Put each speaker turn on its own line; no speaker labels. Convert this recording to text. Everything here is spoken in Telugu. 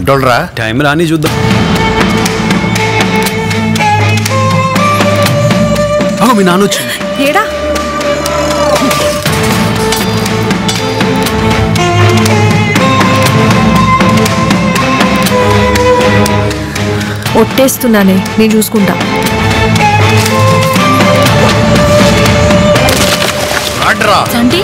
ఎట్టోళ్ళరా
టైం రాని చూద్దాం. అగో మీ నాన్న వచ్చింది.
ఏడా? ఒట్టేస్తున్నానే నేను చూసుకుంటా.
అంటే